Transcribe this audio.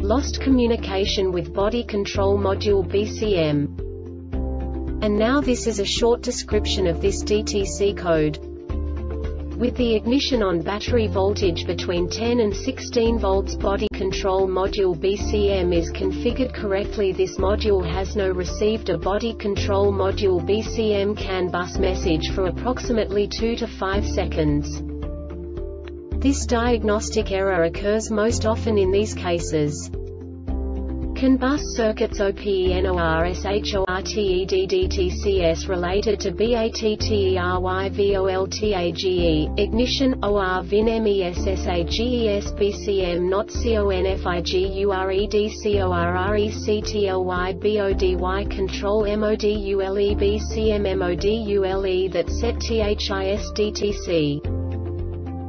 Lost communication with body control module BCM. And now this is a short description of this DTC code. With the ignition on battery voltage between 10 and 16 volts body control module BCM is configured correctly this module has no received a body control module BCM CAN bus message for approximately 2 to 5 seconds. This diagnostic error occurs most often in these cases. CAN bus circuits OPENORSHORTEDDTCS related to BATTERYVOLTAGE, ignition, OR VIN MESSAGES BCM not CONFIGUREDCORRECTLY control MODULE BCM MODULE that set THISDTC.